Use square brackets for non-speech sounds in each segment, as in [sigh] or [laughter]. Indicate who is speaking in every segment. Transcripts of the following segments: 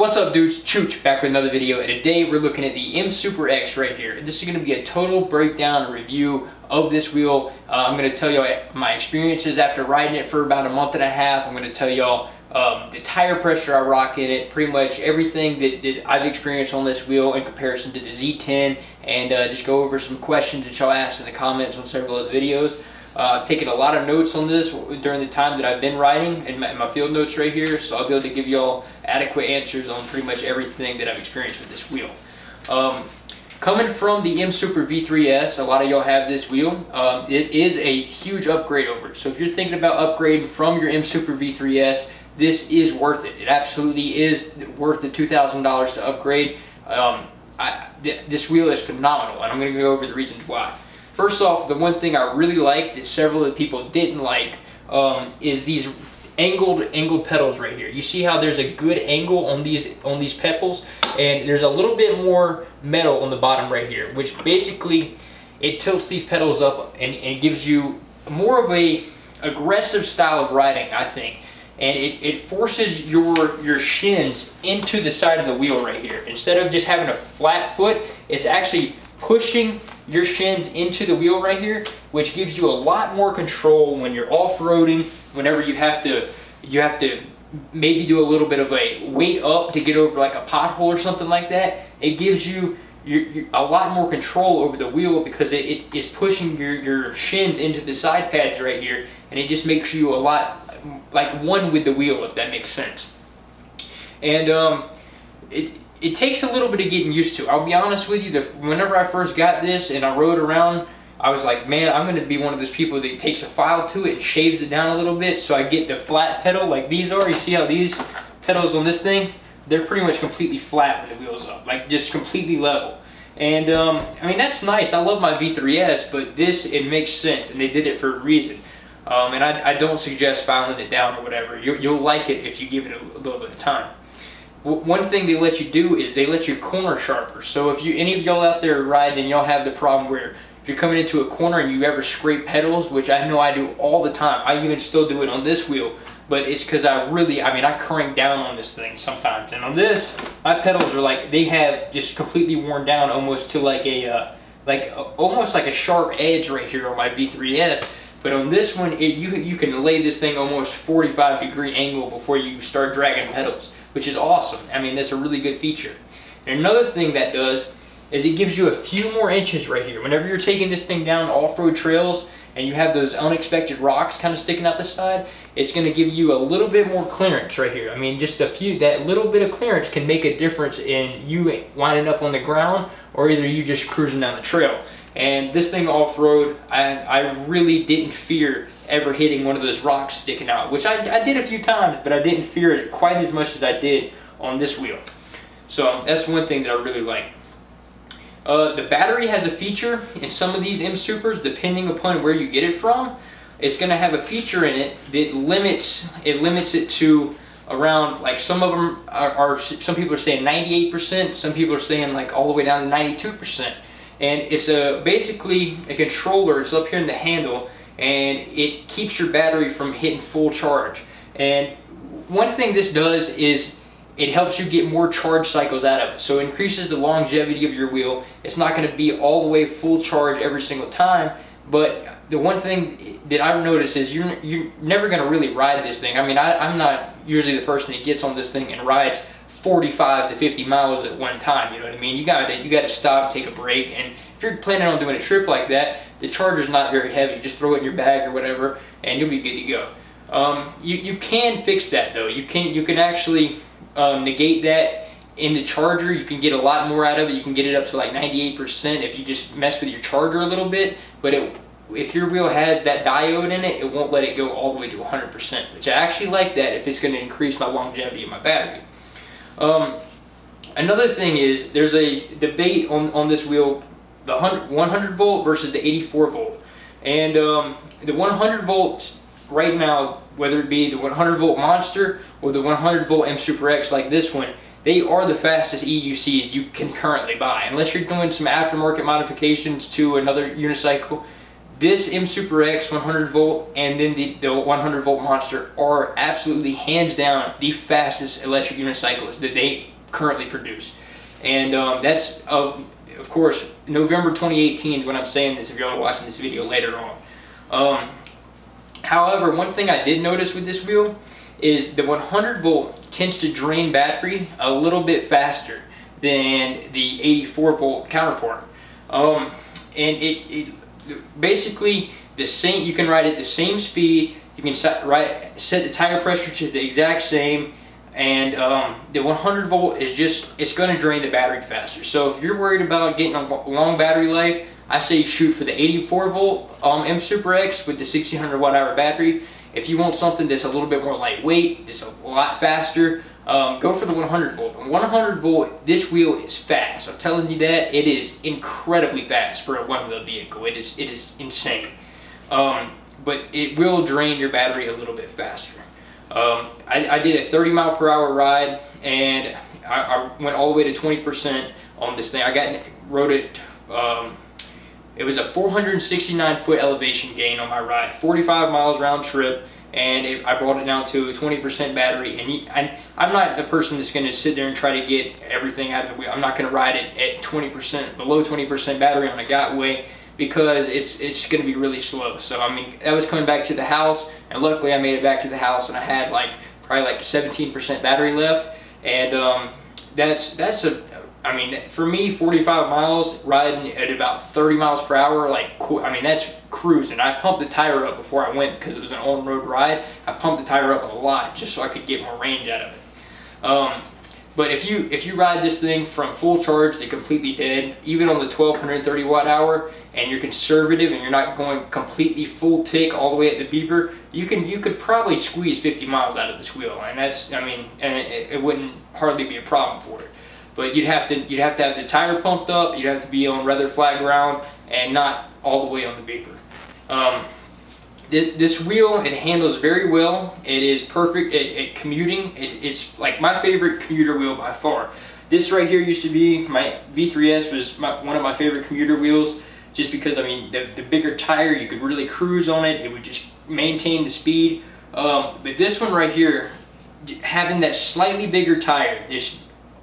Speaker 1: What's up dudes, Chooch back with another video and today we're looking at the M Super X right here. This is going to be a total breakdown and review of this wheel. Uh, I'm going to tell you my experiences after riding it for about a month and a half. I'm going to tell y'all um, the tire pressure I rock in it, pretty much everything that, that, I've experienced on this wheel in comparison to the Z10 and uh, just go over some questions that y'all asked in the comments on several of the videos. Uh, I've taken a lot of notes on this during the time that I've been writing in my, in my field notes right here, so I'll be able to give you all adequate answers on pretty much everything that I've experienced with this wheel. Um, coming from the M Super V3S, a lot of y'all have this wheel. Um, it is a huge upgrade over it. So if you're thinking about upgrading from your M Super V3S, this is worth it. It absolutely is worth the $2,000 to upgrade. Um, I, th this wheel is phenomenal, and I'm going to go over the reasons why. First off, the one thing I really like that several of the people didn't like um, is these angled angled pedals right here. You see how there's a good angle on these on these pedals, and there's a little bit more metal on the bottom right here, which basically it tilts these pedals up and, and gives you more of a aggressive style of riding, I think. And it, it forces your your shins into the side of the wheel right here. Instead of just having a flat foot, it's actually pushing your shins into the wheel right here, which gives you a lot more control when you're off-roading, whenever you have to, you have to maybe do a little bit of a weight up to get over like a pothole or something like that. It gives you a lot more control over the wheel because it, it is pushing your, your shins into the side pads right here and it just makes you a lot like one with the wheel if that makes sense. And um, it, it takes a little bit of getting used to. I'll be honest with you, the, whenever I first got this and I rode around, I was like, man, I'm going to be one of those people that takes a file to it and shaves it down a little bit so I get the flat pedal like these are. You see how these pedals on this thing, they're pretty much completely flat when the wheel's up, like just completely level. And um, I mean, that's nice. I love my V3S, but this, it makes sense and they did it for a reason. Um, and I, I, don't suggest filing it down or whatever. You, will like it if you give it a little bit of time one thing they let you do is they let you corner sharper. So if you any of y'all out there ride then y'all have the problem where if you're coming into a corner and you ever scrape pedals, which I know I do all the time. I even still do it on this wheel, but it's because I really, I mean, I crank down on this thing sometimes. And on this, my pedals are like, they have just completely worn down almost to like a, uh, like a, almost like a sharp edge right here on my V3S. But on this one, it, you, you can lay this thing almost 45 degree angle before you start dragging pedals which is awesome. I mean, that's a really good feature. And another thing that does is it gives you a few more inches right here. Whenever you're taking this thing down off-road trails and you have those unexpected rocks kind of sticking out the side, it's going to give you a little bit more clearance right here. I mean, just a few, that little bit of clearance can make a difference in you winding up on the ground or either you just cruising down the trail. And this thing off-road, I, I really didn't fear ever hitting one of those rocks sticking out, which I, I did a few times, but I didn't fear it quite as much as I did on this wheel. So that's one thing that I really like. Uh, the battery has a feature in some of these M Supers, depending upon where you get it from. It's going to have a feature in it that limits it limits it to around like some of them are, are some people are saying 98%, some people are saying like all the way down to 92%. And it's a basically a controller. It's up here in the handle and it keeps your battery from hitting full charge. And one thing this does is it helps you get more charge cycles out of it. So it increases the longevity of your wheel. It's not going to be all the way full charge every single time, but the one thing that I've noticed is you're, you're never going to really ride this thing. I mean, I, I'm not usually the person that gets on this thing and rides 45 to 50 miles at one time, you know what I mean? You got to you got to stop, take a break, and if you're planning on doing a trip like that, the charger's not very heavy. Just throw it in your bag or whatever, and you'll be good to go. Um, you, you can fix that though. You can you can actually um, negate that in the charger. You can get a lot more out of it. You can get it up to like 98% if you just mess with your charger a little bit. But it, if your wheel has that diode in it, it won't let it go all the way to 100%, which I actually like that if it's going to increase my longevity of my battery. Um, another thing is there's a debate on, on this wheel the 100 volt versus the 84 volt. And um, the 100 volts right now, whether it be the 100 volt Monster or the 100 volt M Super X like this one, they are the fastest EUCs you can currently buy. Unless you're doing some aftermarket modifications to another unicycle, this M Super X 100 volt and then the, the 100 volt Monster are absolutely hands down the fastest electric unicycles that they currently produce. And um, that's, of, of course, November 2018 is when I'm saying this if y'all are watching this video later on. Um, however, one thing I did notice with this wheel is the 100 volt tends to drain battery a little bit faster than the 84 volt counterpart. Um, and it, it basically the same you can ride at the same speed you can set right set the tire pressure to the exact same and um, the 100 volt is just it's going to drain the battery faster so if you're worried about getting a long battery life I say shoot for the 84 volt um, M Super X with the 1600 watt hour battery if you want something that's a little bit more lightweight that's a lot faster um, go for the 100 volt. 100 volt, this wheel is fast. I'm telling you that. It is incredibly fast for a one-wheel vehicle. It is, it is insane. Um, but it will drain your battery a little bit faster. Um, I, I, did a 30 mile per hour ride and I, I went all the way to 20% on this thing. I got rode it, um, it was a 469 foot elevation gain on my ride, 45 miles round trip and it, I brought it down to a 20% battery. And, he, I, I'm not the person that's going to sit there and try to get everything out of the wheel. I'm not going to ride it at 20%, below 20% battery on a Gotway because it's it's going to be really slow. So I mean, that was coming back to the house, and luckily I made it back to the house, and I had like probably like 17% battery left, and um, that's that's a I mean, for me, 45 miles riding at about 30 miles per hour, like, I mean, that's cruising. I pumped the tire up before I went because it was an on-road ride. I pumped the tire up a lot just so I could get more range out of it. Um, but if you if you ride this thing from full charge to completely dead, even on the 1230 watt hour, and you're conservative and you're not going completely full tick all the way at the beeper, you can you could probably squeeze 50 miles out of this wheel, and that's I mean, and it, it wouldn't hardly be a problem for it but you'd have to you'd have to have the tire pumped up. You'd have to be on rather flat ground and not all the way on the beeper. Um, th this wheel it handles very well. It is perfect at, at commuting. It, it's like my favorite commuter wheel by far. This right here used to be my V3S was my, one of my favorite commuter wheels just because I mean the, the bigger tire you could really cruise on it. It would just maintain the speed. Um, but this one right here having that slightly bigger tire, this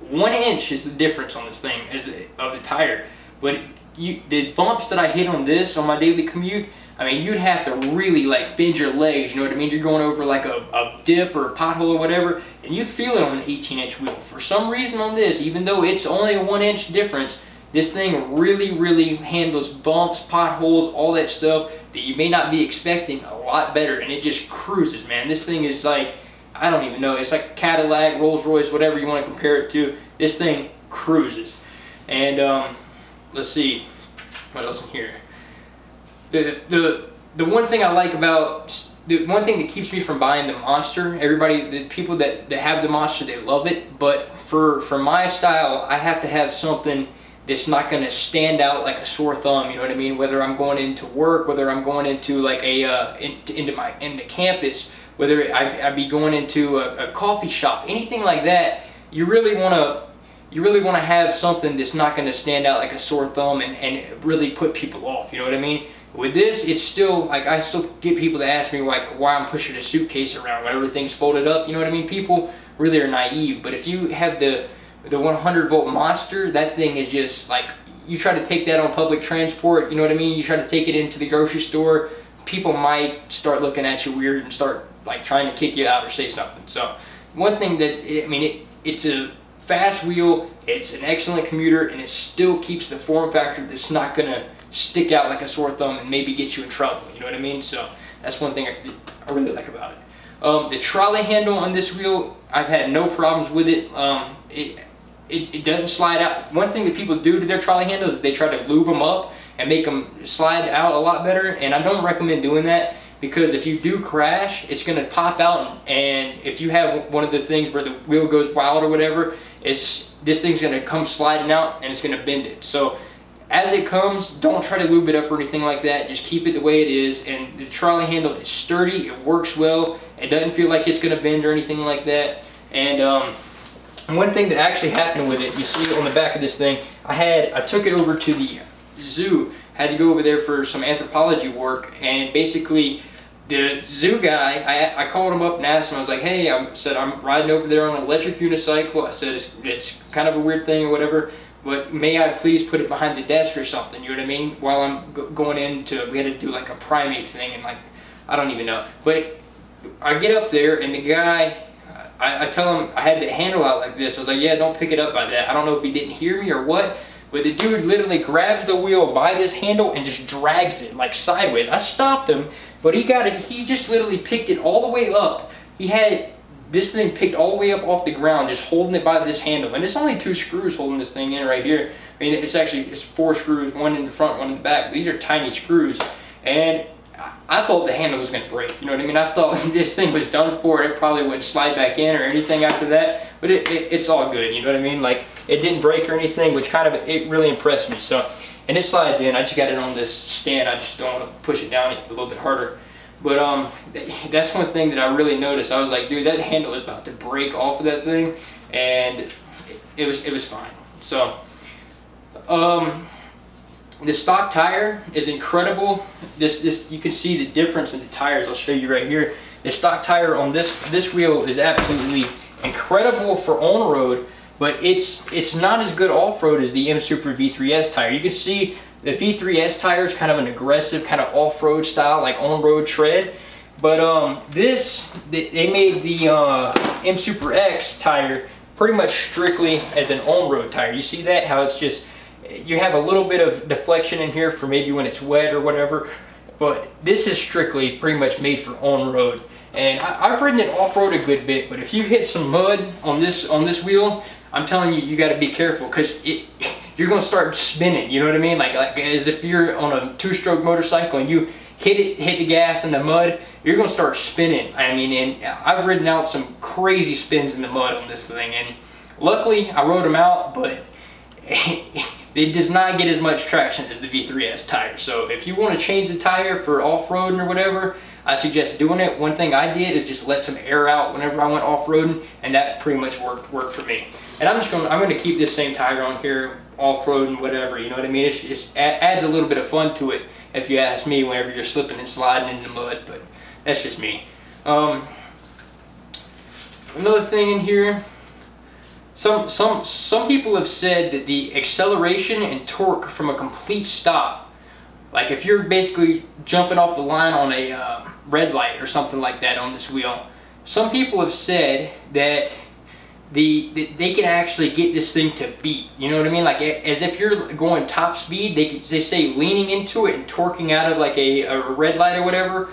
Speaker 1: one inch is the difference on this thing as the, of the tire. But you, the bumps that I hit on this on my daily commute, I mean, you'd have to really like bend your legs, you know what I mean? You're going over like a, a dip or a pothole or whatever, and you'd feel it on an 18 inch wheel. For some reason on this, even though it's only a one inch difference, this thing really, really handles bumps, potholes, all that stuff that you may not be expecting a lot better, and it just cruises, man. This thing is like, I don't even know. It's like Cadillac, Rolls Royce, whatever you want to compare it to. This thing cruises. And um, let's see, what else in here? The, the, the one thing I like about, the one thing that keeps me from buying the Monster, everybody, the people that, that have the Monster, they love it. But for, for my style, I have to have something that's not going to stand out like a sore thumb, you know what I mean? Whether I'm going into work, whether I'm going into like a, uh, in, into my, into campus, whether I, I be going into a, a coffee shop, anything like that, you really want to you really want to have something that's not going to stand out like a sore thumb and, and really put people off, you know what I mean? With this, it's still, like, I still get people to ask me, like, why I'm pushing a suitcase around when everything's folded up, you know what I mean? People really are naive, but if you have the, the 100 volt monster, that thing is just, like, you try to take that on public transport, you know what I mean? You try to take it into the grocery store, people might start looking at you weird and start, like, trying to kick you out or say something. So, one thing that, I mean, it, it's a fast wheel, it's an excellent commuter, and it still keeps the form factor that's not going to stick out like a sore thumb and maybe get you in trouble. You know what I mean? So that's one thing I, I really like about it. Um, the trolley handle on this wheel, I've had no problems with it. Um, it, it. It doesn't slide out. One thing that people do to their trolley handles is they try to lube them up and make them slide out a lot better, and I don't recommend doing that because if you do crash, it's going to pop out and if you have one of the things where the wheel goes wild or whatever, it's this thing's going to come sliding out and it's going to bend it. So as it comes, don't try to lube it up or anything like that. Just keep it the way it is. And the trolley handle is sturdy. It works well. It doesn't feel like it's going to bend or anything like that. And um, one thing that actually happened with it, you see on the back of this thing, I had, I took it over to the zoo had to go over there for some anthropology work, and basically the zoo guy, I, I called him up and asked him, I was like, hey, I said, I'm riding over there on an electric unicycle. I said, it's, it's kind of a weird thing or whatever, but may I please put it behind the desk or something, you know what I mean? While I'm going into, we had to do like a primate thing and like, I don't even know. But I get up there and the guy, I, I tell him I had the handle out like this. I was like, yeah, don't pick it up by that. I don't know if he didn't hear me or what, but the dude literally grabs the wheel by this handle and just drags it like sideways. I stopped him, but he got it, he just literally picked it all the way up. He had this thing picked all the way up off the ground, just holding it by this handle. And it's only two screws holding this thing in right here. I mean, it's actually, it's four screws, one in the front, one in the back. These are tiny screws. And I thought the handle was going to break. You know what I mean? I thought [laughs] this thing was done for. It probably wouldn't slide back in or anything after that. But it, it, it's all good. You know what I mean? Like it didn't break or anything, which kind of it really impressed me. So, and it slides in. I just got it on this stand. I just don't want to push it down a little bit harder. But um, that's one thing that I really noticed. I was like, dude, that handle is about to break off of that thing, and it was it was fine. So, um, the stock tire is incredible. This, this, you can see the difference in the tires. I'll show you right here. The stock tire on this, this wheel is absolutely incredible for on-road, but it's, it's not as good off-road as the M Super V3S tire. You can see the V3S tire is kind of an aggressive, kind of off-road style, like on-road tread. But um, this, they made the uh, M Super X tire pretty much strictly as an on-road tire. You see that? How it's just you have a little bit of deflection in here for maybe when it's wet or whatever, but this is strictly pretty much made for on-road. And I, have ridden it off-road a good bit, but if you hit some mud on this on this wheel, I'm telling you, you got to be careful because it you're gonna start spinning. You know what I mean? Like, like as if you're on a two-stroke motorcycle and you hit it, hit the gas in the mud, you're gonna start spinning. I mean, and I've ridden out some crazy spins in the mud on this thing, and luckily I rode them out, but [laughs] it does not get as much traction as the V3S tire. So if you want to change the tire for off-roading or whatever, I suggest doing it. One thing I did is just let some air out whenever I went off-roading, and that pretty much worked worked for me. And I'm just going to, I'm going to keep this same tire on here off-roading, whatever, you know what I mean? It just adds a little bit of fun to it, if you ask me, whenever you're slipping and sliding in the mud, but that's just me. Um, another thing in here, some, some, some people have said that the acceleration and torque from a complete stop, like if you're basically jumping off the line on a uh, red light or something like that on this wheel, some people have said that the, the, they can actually get this thing to beat. You know what I mean? Like as if you're going top speed, they they say leaning into it and torquing out of like a, a red light or whatever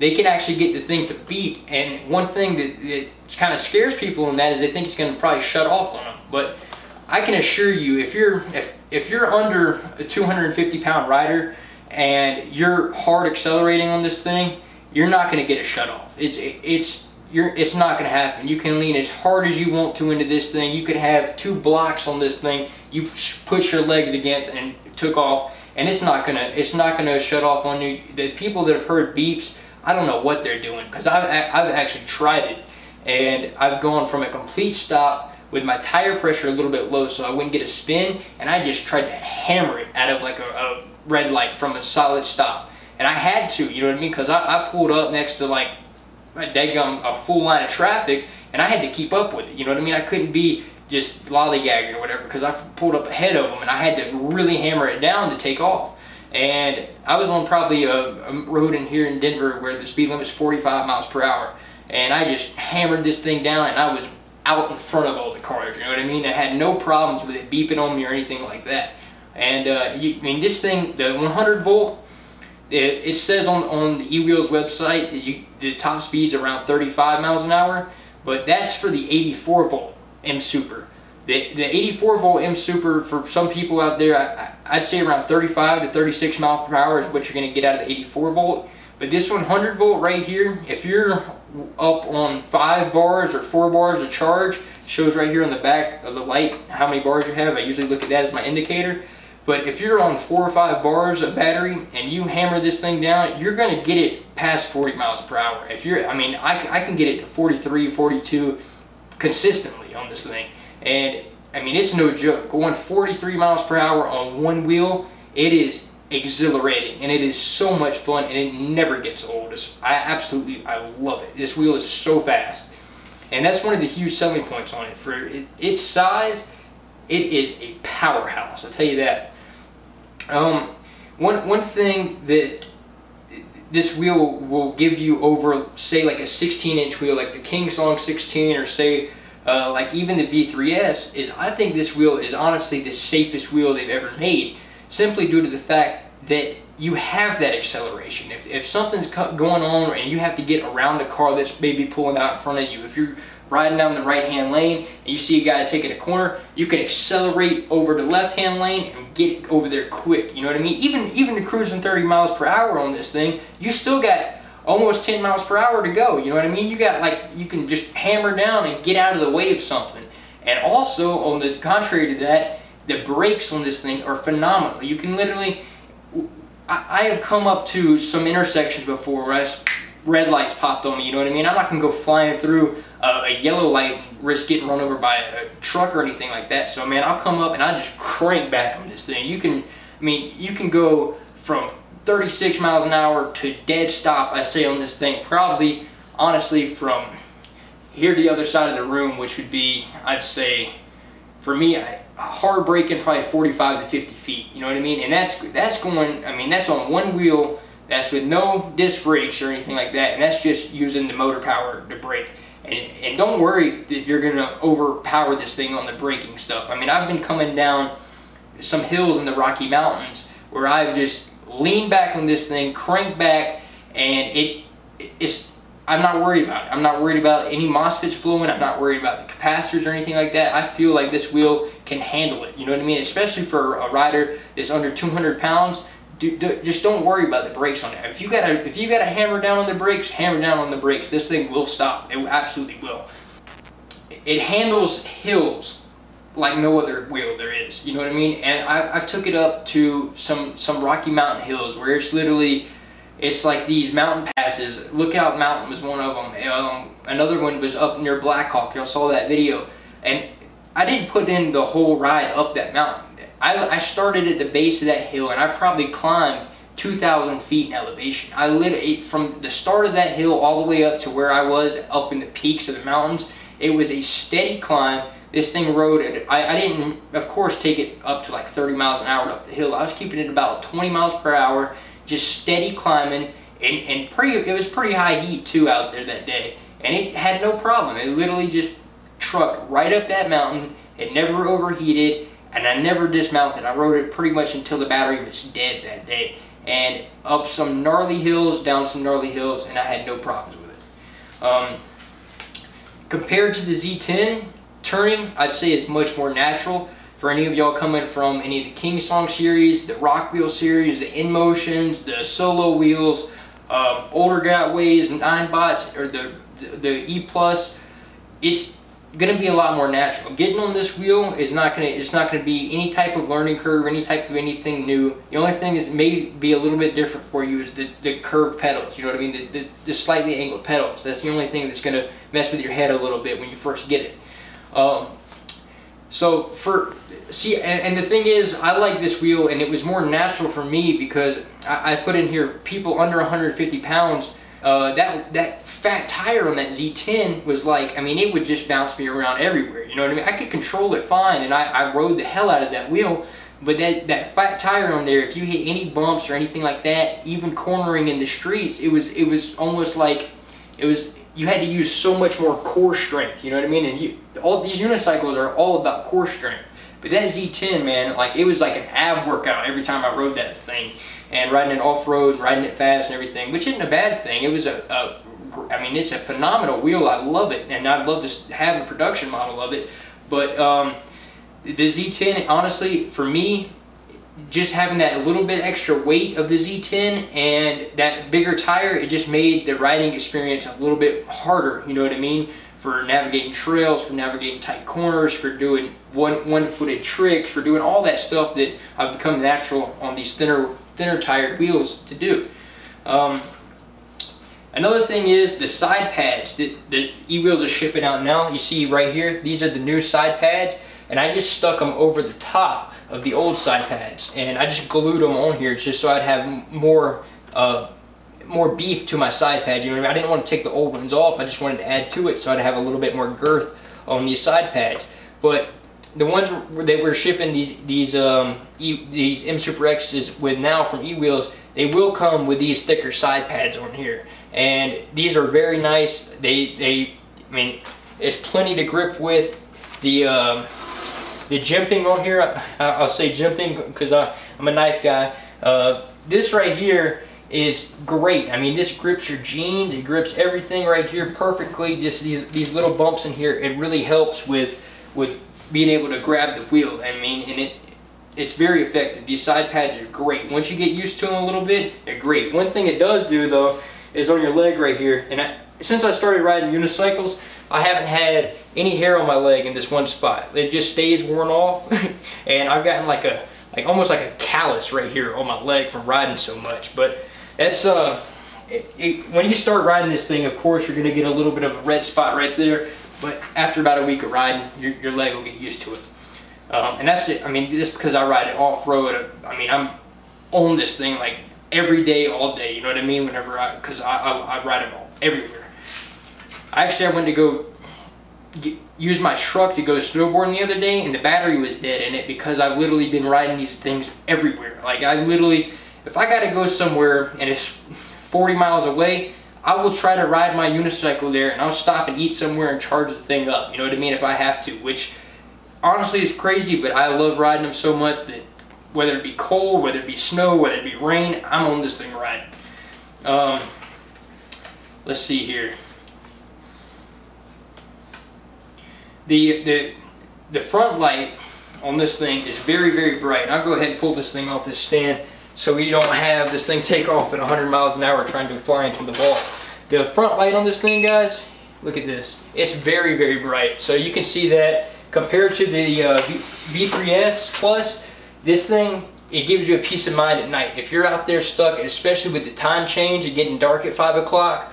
Speaker 1: they can actually get the thing to beep. And one thing that, that kind of scares people in that is they think it's going to probably shut off on them. But I can assure you, if you're if if you're under a 250 pound rider and you're hard accelerating on this thing, you're not going to get a shut off. It's it's you're it's not going to happen. You can lean as hard as you want to into this thing. You could have two blocks on this thing. You push your legs against and took off, and it's not gonna it's not gonna shut off on you. The people that have heard beeps I don't know what they're doing because I've, I've actually tried it and I've gone from a complete stop with my tire pressure a little bit low so I wouldn't get a spin and I just tried to hammer it out of like a, a red light from a solid stop and I had to you know what I mean because I, I, pulled up next to like daggum a full line of traffic and I had to keep up with it you know what I mean I couldn't be just lollygagging or whatever because I pulled up ahead of them and I had to really hammer it down to take off and I was on probably a, a road in here in Denver where the speed limit is 45 miles per hour. And I just hammered this thing down and I was out in front of all the cars, you know what I mean? I had no problems with it beeping on me or anything like that. And uh, you, I mean, this thing, the 100 volt, it, it says on, on the eWheels website that you, the top speed's around 35 miles an hour, but that's for the 84 volt M Super. The, the 84 volt M Super, for some people out there, I, would say around 35 to 36 miles per hour is what you're going to get out of the 84 volt. But this 100 volt right here, if you're up on 5 bars or 4 bars of charge, shows right here on the back of the light how many bars you have. I usually look at that as my indicator. But if you're on 4 or 5 bars of battery and you hammer this thing down, you're going to get it past 40 miles per hour. If you're, I mean, I, I can get it to 43, 42 consistently on this thing. And I mean, it's no joke. Going 43 miles per hour on one wheel, it is exhilarating and it is so much fun and it never gets old. It's, I absolutely, I love it. This wheel is so fast. And that's one of the huge selling points on it. For it, its size, it is a powerhouse, I'll tell you that. Um, one, one thing that this wheel will give you over, say like a 16 inch wheel, like the King Song 16 or say uh, like even the V3S, is I think this wheel is honestly the safest wheel they've ever made simply due to the fact that you have that acceleration. If, if something's going on and you have to get around a car that's maybe pulling out in front of you, if you're riding down the right hand lane and you see a guy taking a corner, you can accelerate over the left hand lane and get over there quick. You know what I mean? Even even to cruising 30 miles per hour on this thing, you still got almost 10 miles per hour to go. You know what I mean? You got like, you can just hammer down and get out of the way of something. And also, on the contrary to that, the brakes on this thing are phenomenal. You can literally, I, have come up to some intersections before where I, red lights popped on me, you know what I mean? I'm not going to go flying through a, a, yellow light and risk getting run over by a, a truck or anything like that. So, man, I'll come up and I just crank back on this thing. You can, I mean, you can go from 36 miles an hour to dead stop, I say on this thing, probably, honestly, from here to the other side of the room, which would be, I'd say, for me, I, hard probably 45 to 50 feet, you know what I mean? And that's, that's going, I mean, that's on one wheel, that's with no disc brakes or anything like that, and that's just using the motor power to brake. And, and don't worry that you're to overpower this thing on the braking stuff. I mean, I've been coming down some hills in the Rocky Mountains where I've just leaned back on this thing, cranked back, and it it's I'm not worried about it. I'm not worried about any MOSFETs blowing. I'm not worried about the capacitors or anything like that. I feel like this wheel can handle it. You know what I mean? Especially for a rider that's under 200 pounds. Do, do, just don't worry about the brakes on it. If you gotta if you gotta hammer down on the brakes, hammer down on the brakes. This thing will stop. It absolutely will. It handles hills like no other wheel there is. You know what I mean? And I, I've took it up to some some Rocky Mountain hills where it's literally it's like these mountain passes. Lookout Mountain was one of them. Um, another one was up near Blackhawk. Y'all saw that video. And I didn't put in the whole ride up that mountain. I, I started at the base of that hill and I probably climbed 2,000 feet in elevation. I literally, from the start of that hill all the way up to where I was up in the peaks of the mountains, it was a steady climb. This thing rode, I, I didn't, of course, take it up to like 30 miles an hour up the hill. I was keeping it about 20 miles per hour just steady climbing and, and pretty, it was pretty high heat too out there that day. And it had no problem. It literally just trucked right up that mountain. It never overheated and I never dismounted. I rode it pretty much until the battery was dead that day. And up some gnarly hills, down some gnarly hills, and I had no problems with it. Um, compared to the Z10, turning, I'd say is much more natural for any of y'all coming from any of the King Song series, the Rockwheel series, the InMotions, the Solowheels, uh, older Gotways, Ninebots, or the, the, the E Plus, it's going to be a lot more natural. Getting on this wheel is not going to it's not going to be any type of learning curve, any type of anything new. The only thing is may be a little bit different for you is the, the curved pedals. You know what I mean? The, the, the slightly angled pedals. That's the only thing that's going to mess with your head a little bit when you first get it. Um, so for, see, and, and, the thing is, I like this wheel and it was more natural for me because I, I put in here people under 150 pounds. Uh, that, that fat tire on that Z10 was like, I mean, it would just bounce me around everywhere. You know what I mean? I could control it fine and I, I rode the hell out of that wheel. But that, that fat tire on there, if you hit any bumps or anything like that, even cornering in the streets, it was, it was almost like, it was, you had to use so much more core strength, you know what I mean? And you, all these unicycles are all about core strength. But that Z10, man, like it was like an ab workout every time I rode that thing. And riding it off-road and riding it fast and everything, which isn't a bad thing. It was a, a, I mean, it's a phenomenal wheel. I love it. And I'd love to have a production model of it. But um, the Z10, honestly, for me, just having that little bit extra weight of the Z10 and that bigger tire, it just made the riding experience a little bit harder, you know what I mean? For navigating trails, for navigating tight corners, for doing one, one-footed tricks, for doing all that stuff that I've become natural on these thinner, thinner tired wheels to do. Um, another thing is the side pads that the e-wheels are shipping out now. You see right here, these are the new side pads. and I just stuck them over the top of the old side pads and I just glued them on here just so I'd have more uh, more beef to my side pads. You know I mean? I didn't want to take the old ones off. I just wanted to add to it so I'd have a little bit more girth on these side pads. But the ones that we're shipping these these um, e, these M Super X's with now from E-Wheels, they will come with these thicker side pads on here, and these are very nice. They they I mean, it's plenty to grip with. The um, the jimping on here, I, will say jimping because I'm a knife guy. Uh, this right here is great. I mean, this grips your jeans, it grips everything right here perfectly. Just these these little bumps in here, it really helps with with being able to grab the wheel. I mean, and it it's very effective. These side pads are great. Once you get used to them a little bit, they're great. One thing it does do though is on your leg right here, and I, since I started riding unicycles, I haven't had any hair on my leg in this one spot. It just stays worn off, [laughs] and I've gotten like a like almost like a callus right here on my leg from riding so much. But that's uh, it, it, when you start riding this thing, of course, you're gonna get a little bit of a red spot right there. But after about a week of riding, your, your leg will get used to it. Um, and that's it. I mean, just because I ride it off-road, I mean, I'm on this thing like every day, all day. You know what I mean? Whenever I, because I, I, I, ride it all, everywhere. I Actually, I went to go get, use my truck to go snowboarding the other day, and the battery was dead in it because I've literally been riding these things everywhere. Like, I literally, if I got to go somewhere and it's 40 miles away, I will try to ride my unicycle there and I'll stop and eat somewhere and charge the thing up. You know what I mean? If I have to, which honestly is crazy, but I love riding them so much that whether it be cold, whether it be snow, whether it be rain, I'm on this thing riding. Um, let's see here. The, the, the front light on this thing is very, very bright. I'll go ahead and pull this thing off this stand so we don't have this thing take off at 100 miles an hour trying to fly into the wall. The front light on this thing, guys, look at this. It's very, very bright. So you can see that compared to the uh, V3S Plus, this thing, it gives you a peace of mind at night. If you're out there stuck, especially with the time change and getting dark at 5 o'clock,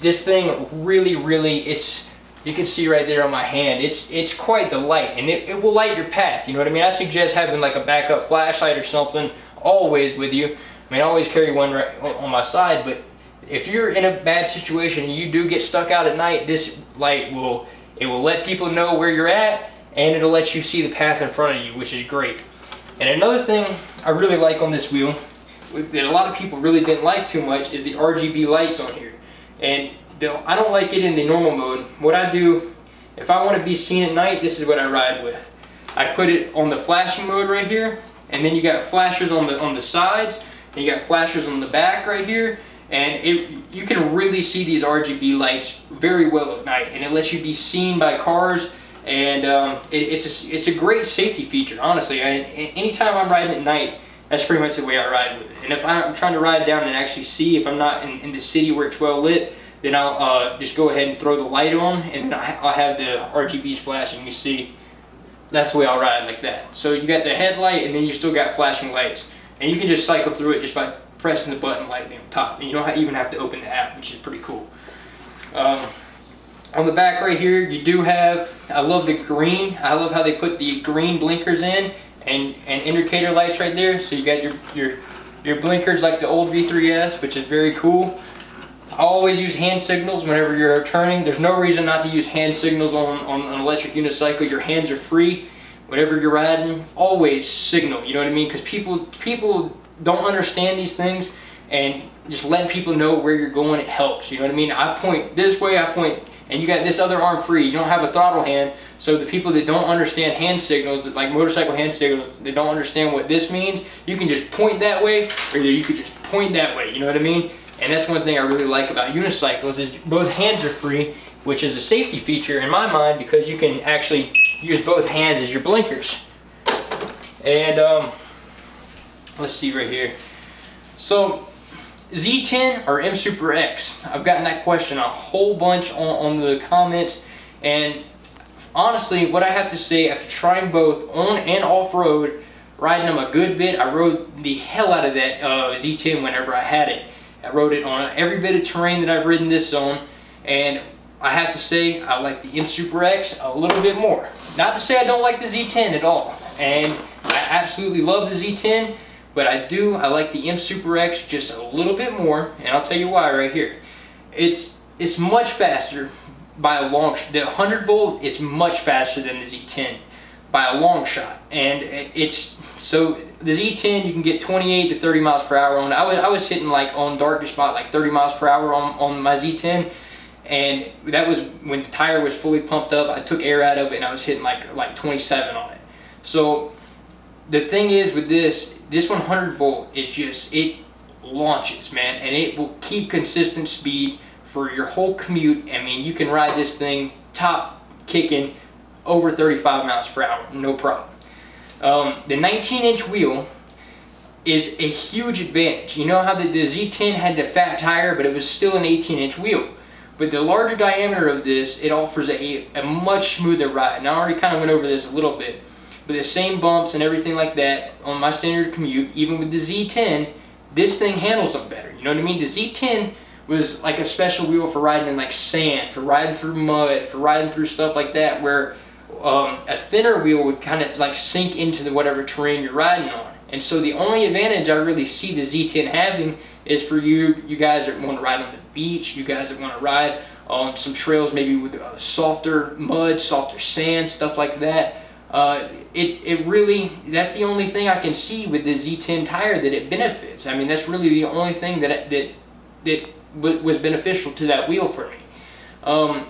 Speaker 1: this thing really, really, it's you can see right there on my hand, it's it's quite the light, and it, it will light your path, you know what I mean? I suggest having like a backup flashlight or something always with you. I mean, I always carry one right on my side, but if you're in a bad situation you do get stuck out at night, this light will, it will let people know where you're at, and it'll let you see the path in front of you, which is great. And another thing I really like on this wheel, that a lot of people really didn't like too much, is the RGB lights on here. And I don't like it in the normal mode. What I do, if I want to be seen at night, this is what I ride with. I put it on the flashing mode right here, and then you got flashers on the on the sides, and you got flashers on the back right here, and it, you can really see these RGB lights very well at night, and it lets you be seen by cars, and um, it, it's a, it's a great safety feature, honestly. I, anytime I'm riding at night, that's pretty much the way I ride with it. And if I'm trying to ride down and actually see, if I'm not in, in the city where it's well lit, then I'll uh, just go ahead and throw the light on and then I'll have the RGBs flashing. You see, that's the way I'll ride like that. So you got the headlight and then you still got flashing lights. And you can just cycle through it just by pressing the button lightly on top. And you don't even have to open the app, which is pretty cool. Um, on the back right here, you do have, I love the green. I love how they put the green blinkers in and, and indicator lights right there. So you got your, your, your blinkers like the old V3S, which is very cool. I always use hand signals whenever you're turning. There's no reason not to use hand signals on, on an electric unicycle. Your hands are free. Whatever you're riding, always signal. You know what I mean? Because people, people don't understand these things and just letting people know where you're going, it helps. You know what I mean? I point this way, I point, and you got this other arm free. You don't have a throttle hand. So the people that don't understand hand signals, like motorcycle hand signals, they don't understand what this means, you can just point that way, or you could just point that way. You know what I mean? And that's one thing I really like about unicycles is both hands are free, which is a safety feature in my mind because you can actually use both hands as your blinkers. And um, let's see right here. So Z10 or M Super X? I've gotten that question a whole bunch on, on the comments and honestly what I have to say after trying both on and off-road riding them a good bit I rode the hell out of that uh, Z10 whenever I had it I rode it on every bit of terrain that I've ridden this on, and I have to say I like the M Super X a little bit more. Not to say I don't like the Z10 at all. And I absolutely love the Z10, but I do, I like the M Super X just a little bit more, and I'll tell you why right here. It's, it's much faster by a long, the 100 volt is much faster than the Z10 by a long shot. And it's, so the Z10 you can get 28 to 30 miles per hour on. I was, I was hitting like on darkest spot like 30 miles per hour on, on my Z10 and that was when the tire was fully pumped up. I took air out of it and I was hitting like like 27 on it. So the thing is with this this 100 volt is just it launches man. And it will keep consistent speed for your whole commute. I mean you can ride this thing top kicking over 35 miles per hour no problem um, the 19 inch wheel is a huge advantage you know how the, the Z10 had the fat tire but it was still an 18 inch wheel but the larger diameter of this, it offers a, a much smoother ride. And I already kind of went over this a little bit. But the same bumps and everything like that on my standard commute, even with the Z10, this thing handles them better. You know what I mean? The Z10 was like a special wheel for riding in like sand, for riding through mud, for riding through stuff like that, where um, a thinner wheel would kind of like sink into the whatever terrain you're riding on. And so the only advantage I really see the Z10 having is for you, you guys that want to ride on the beach, you guys that want to ride on some trails maybe with uh, softer mud, softer sand, stuff like that. Uh, it, it really, that's the only thing I can see with the Z10 tire that it benefits. I mean, that's really the only thing that, that, that was beneficial to that wheel for me. Um,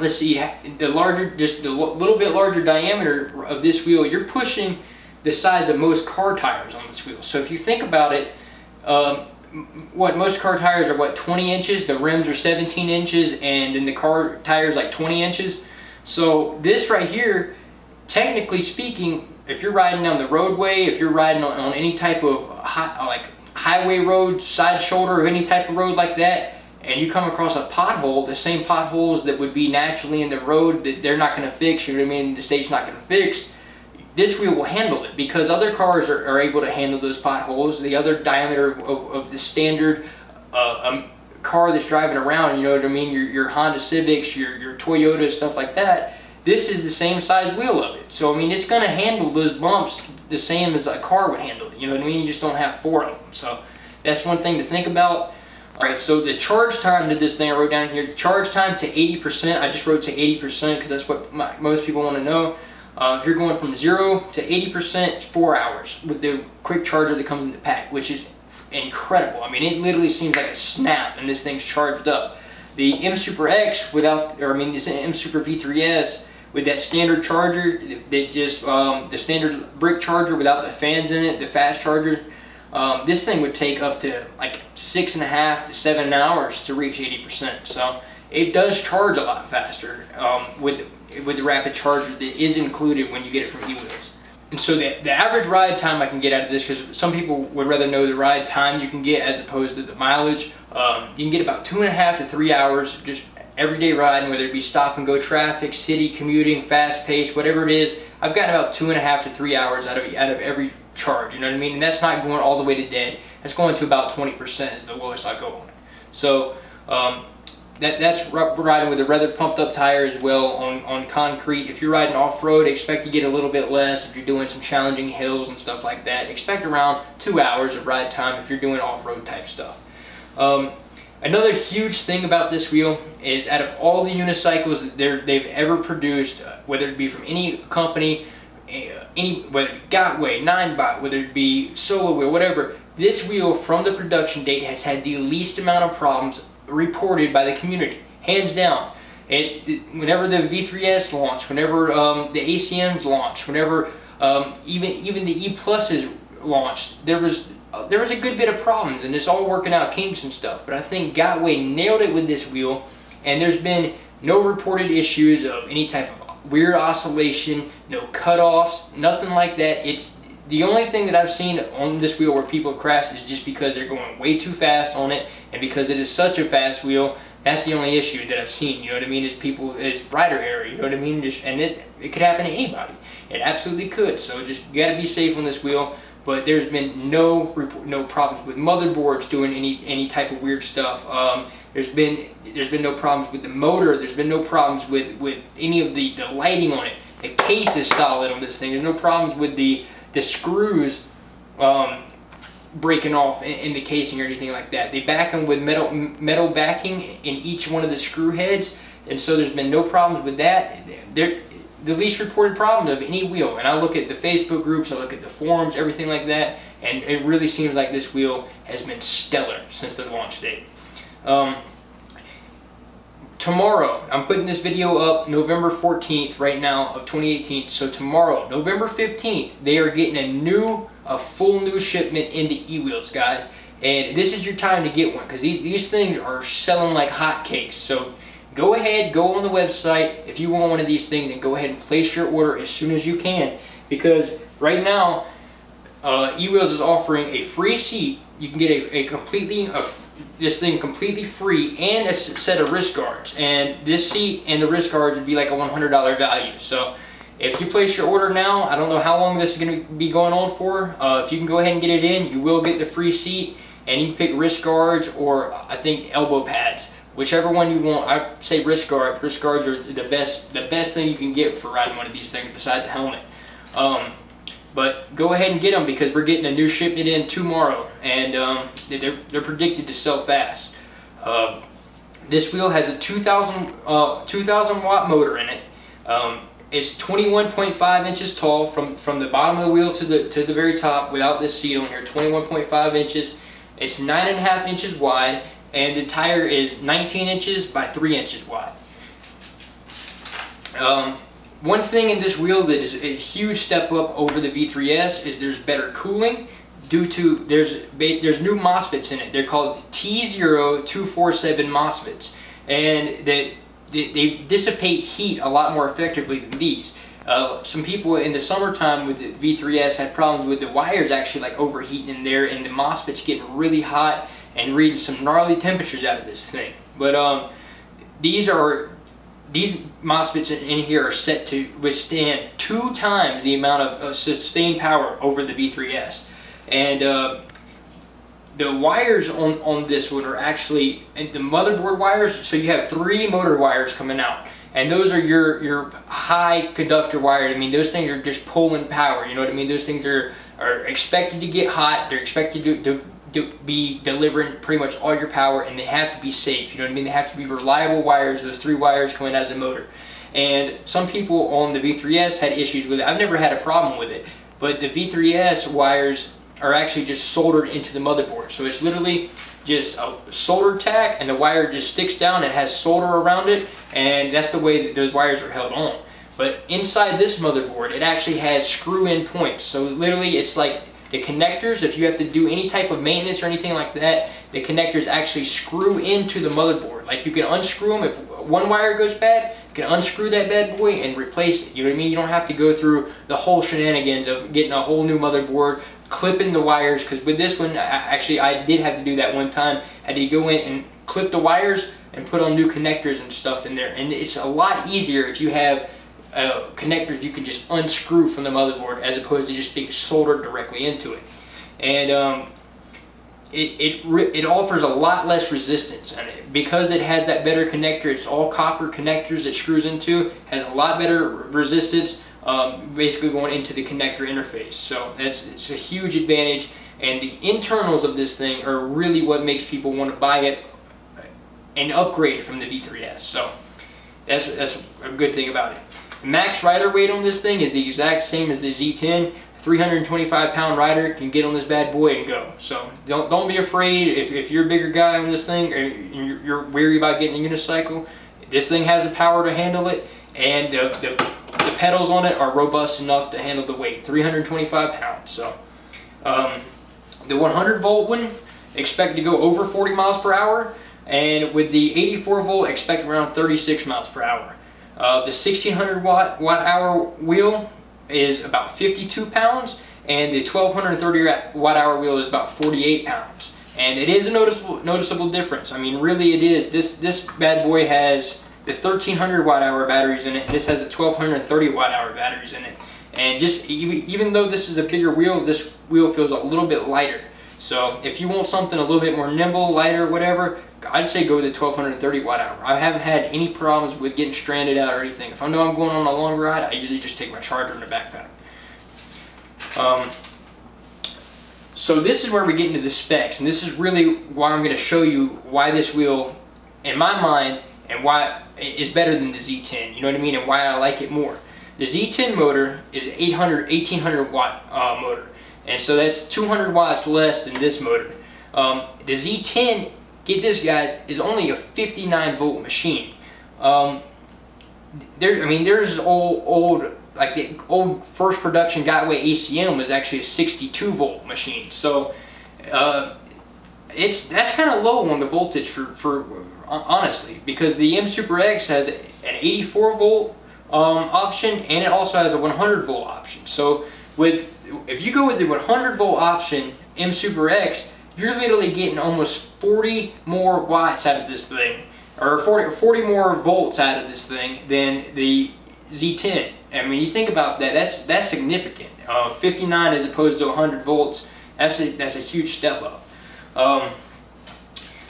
Speaker 1: let's see, the larger, just the little bit larger diameter of this wheel, you're pushing the size of most car tires on this wheel. So if you think about it, um, what most car tires are what 20 inches, the rims are 17 inches, and then the car tires like 20 inches. So this right here, technically speaking, if you're riding down the roadway, if you're riding on, on any type of high, like highway road, side shoulder, or any type of road like that, and you come across a pothole, the same potholes that would be naturally in the road that they're not going to fix, you know what I mean, the state's not going to fix, this wheel will handle it because other cars are, are able to handle those potholes. The other diameter of, of, of the standard uh, um, car that's driving around, you know what I mean, your, your Honda Civics, your, your Toyota, stuff like that, this is the same size wheel of it. So, I mean, it's going to handle those bumps the same as a car would handle it. You know what I mean? You just don't have four of them. So, that's one thing to think about. All right, so the charge time to this thing I wrote down here, the charge time to 80%, I just wrote to 80% because that's what my, most people want to know. Uh, if you're going from 0 to 80%, 4 hours with the quick charger that comes in the pack, which is incredible. I mean, it literally seems like a snap and this thing's charged up. The M Super X without, or I mean, this M Super V3S with that standard charger, that just, um, the standard brick charger without the fans in it, the fast charger, um, this thing would take up to like six and a half to seven hours to reach 80%. So it does charge a lot faster um, with with the rapid charger that is included when you get it from eWheels. And so the, the average ride time I can get out of this, because some people would rather know the ride time you can get as opposed to the mileage, um, you can get about two and a half to three hours just everyday riding, whether it be stop and go traffic, city commuting, fast pace, whatever it is. I've gotten about two and a half to three hours out of out of every charge, you know what I mean? And that's not going all the way to dead. That's going to about 20% is the lowest I go on. So um, that, that's riding with a rather pumped up tire as well on, on concrete. If you're riding off-road, expect to get a little bit less. If you're doing some challenging hills and stuff like that, expect around two hours of ride time if you're doing off-road type stuff. Um, another huge thing about this wheel is out of all the unicycles that they've ever produced, uh, whether it be from any company, any whether it be Gotway, Ninebot, whether it be Solowheel, whatever, this wheel from the production date has had the least amount of problems reported by the community, hands down. It, it whenever the V3S launched, whenever um, the ACMs launched, whenever um, even even the E pluses launched, there was uh, there was a good bit of problems, and it's all working out kinks and stuff. But I think Gotway nailed it with this wheel, and there's been no reported issues of any type of weird oscillation, no cutoffs, nothing like that. It's the only thing that I've seen on this wheel where people crash is just because they're going way too fast on it. And because it is such a fast wheel that's the only issue that I've seen. You know what I mean? Is people is rider error you know what I mean? Just and it it could happen to anybody. It absolutely could. So just you got to be safe on this wheel. But there's been no no problems with motherboards doing any any type of weird stuff. Um, there's been there's been no problems with the motor. There's been no problems with with any of the the lighting on it. The case is solid on this thing. There's no problems with the the screws um, breaking off in, in, the casing or anything like that. They back them with metal metal backing in each one of the screw heads, and so there's been no problems with that. They're, the least reported problem of any wheel. And I look at the Facebook groups, I look at the forums, everything like that, and it really seems like this wheel has been stellar since the launch date. Um, tomorrow, I'm putting this video up November 14th right now of 2018. So tomorrow, November 15th, they are getting a new, a full new shipment into eWheels, guys. And this is your time to get one because these, these things are selling like hotcakes. So go ahead, go on the website if you want one of these things and go ahead and place your order as soon as you can because right now uh, eWheels is offering a free seat. You can get a, a completely a, this thing completely free and a set of wrist guards. And this seat and the wrist guards would be like a $100 value. So if you place your order now, I don't know how long this is going to be going on for. Uh, if you can go ahead and get it in, you will get the free seat and you can pick wrist guards or I think elbow pads whichever one you want. I say wrist guard. Wrist guards are the best, the best thing you can get for riding one of these things besides a helmet. Um, but go ahead and get them because we're getting a new shipment in tomorrow, and um, they're they're predicted to sell fast. Uh, this wheel has a 2,000 uh, 2,000 watt motor in it. Um, it's 21.5 inches tall from from the bottom of the wheel to the to the very top without this seat on here. 21.5 inches. It's nine and a half inches wide and the tire is 19 inches by 3 inches wide. Um, one thing in this wheel that is a huge step up over the V3S is there's better cooling due to there's there's new MOSFETs in it. They're called TO247 MOSFETs and they, they, they dissipate heat a lot more effectively than these. Uh, some people in the summertime with the V3S had problems with the wires actually like overheating in there and the MOSFETs getting really hot and reading some gnarly temperatures out of this thing. But um, these are these MOSFETs in here are set to withstand two times the amount of, of sustained power over the V3S. And uh, the wires on, on this one are actually the motherboard wires. So you have three motor wires coming out. And those are your, your high conductor wires. I mean, those things are just pulling power. You know what I mean? Those things are, are expected to get hot. They're expected to, to to be delivering pretty much all your power and they have to be safe. You know what I mean? They have to be reliable wires, those three wires coming out of the motor. And some people on the V3S had issues with it. I've never had a problem with it, but the V3S wires are actually just soldered into the motherboard. So it's literally just a solder tack and the wire just sticks down and has solder around it and that's the way that those wires are held on. But inside this motherboard, it actually has screw-in points. So literally it's like the connectors, if you have to do any type of maintenance or anything like that, the connectors actually screw into the motherboard. Like you can unscrew them if one wire goes bad, you can unscrew that bad boy and replace it. You know what I mean? You don't have to go through the whole shenanigans of getting a whole new motherboard, clipping the wires, because with this one, I, actually I did have to do that one time. I had to go in and clip the wires and put on new connectors and stuff in there. And it's a lot easier if you have uh, connectors you can just unscrew from the motherboard as opposed to just being soldered directly into it. And um, it, it, it offers a lot less resistance. Because it has that better connector it's all copper connectors it screws into has a lot better resistance um, basically going into the connector interface. So that's it's a huge advantage. And the internals of this thing are really what makes people want to buy it and upgrade from the V3S so that's, that's a good thing about it Max rider weight on this thing is the exact same as the Z10. 325 pound rider can get on this bad boy and go. So don't don't be afraid if, if you're a bigger guy on this thing you're, you're weary about getting a unicycle. This thing has the power to handle it and the, the, the pedals on it are robust enough to handle the weight. 325 pounds. So um, the 100 volt one expect to go over 40 miles per hour and with the 84 volt expect around 36 miles per hour. Uh, the 1600 watt, watt hour wheel is about 52 pounds and the 1230 watt hour wheel is about 48 pounds. And it is a noticeable, noticeable difference. I mean, really it is. This, this bad boy has the 1300 watt hour batteries in it. This has the 1230 watt hour batteries in it. And just even, even though this is a bigger wheel, this wheel feels a little bit lighter. So if you want something a little bit more nimble, lighter, whatever, I'd say go with the 1230 watt hour. I haven't had any problems with getting stranded out or anything. If I know I'm going on a long ride, I usually just take my charger in the backpack. Um, so this is where we get into the specs, and this is really why I'm going to show you why this wheel, in my mind, and why is better than the Z10. You know what I mean? And why I like it more. The Z10 motor is 800, 1800 watt uh, motor. And so that's 200 watts less than this motor. Um, the Z10, get this guys, is only a 59 volt machine. Um, there, I mean, there's old, old, like the old first production Gotway ACM was actually a 62 volt machine. So, uh, it's that's kind of low on the voltage for, for honestly, because the M Super X has an 84 volt um, option and it also has a 100 volt option. So with if you go with the 100 volt option M Super X, you're literally getting almost 40 more watts out of this thing, or 40, 40 more volts out of this thing than the Z10. I mean, you think about that, that's that's significant. Uh, 59 as opposed to 100 volts, that's a, that's a huge step up. Um,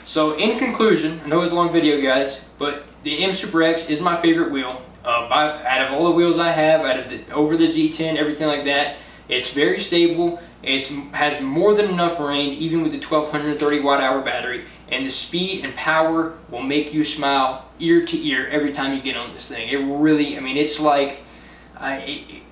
Speaker 1: so in conclusion, I know it's a long video guys, but the M Super X is my favorite wheel. Uh, by, out of all the wheels I have, out of the, over the Z10, everything like that, it's very stable. It has more than enough range, even with the 1230 watt hour battery. And the speed and power will make you smile ear to ear every time you get on this thing. It really, I mean, it's like, it,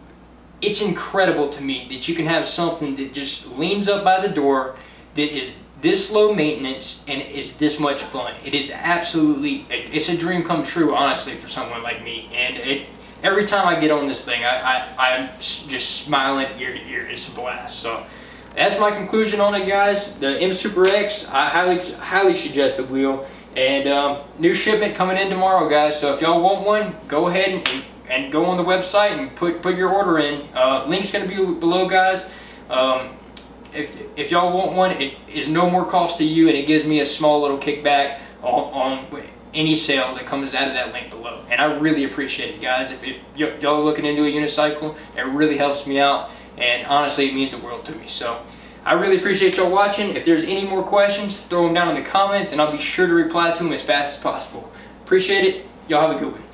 Speaker 1: it's incredible to me that you can have something that just leans up by the door that is this low maintenance and is this much fun. It is absolutely, it's a dream come true, honestly, for someone like me. And it, every time I get on this thing, I, I, I'm just smiling ear to ear. It's a blast. So that's my conclusion on it, guys. The M Super X, I highly, highly suggest the wheel. And um, new shipment coming in tomorrow, guys. So if y'all want one, go ahead and, and go on the website and put, put your order in. Uh, link's going to be below, guys. Um, if, if y'all want one, it is no more cost to you and it gives me a small little kickback on, on any sale that comes out of that link below. And I really appreciate it, guys. If, if y'all are looking into a unicycle, it really helps me out. And honestly, it means the world to me. So I really appreciate y'all watching. If there's any more questions, throw them down in the comments and I'll be sure to reply to them as fast as possible. Appreciate it. Y'all have a good one.